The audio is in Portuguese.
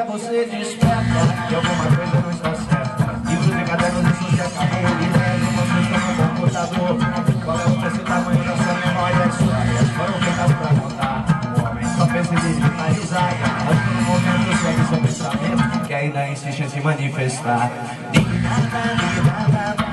É você desperta. Que alguma coisa não está certa. Livros e cadernos isso se acabou E lendo você estão no computador Qual é o preço tamanho da sua memória? Histórias foram feitas pra contar. O homem só pensa em digitalizar. Mas todo momento segue seu pensamento Que ainda insiste em se manifestar. Dignidade, dignidade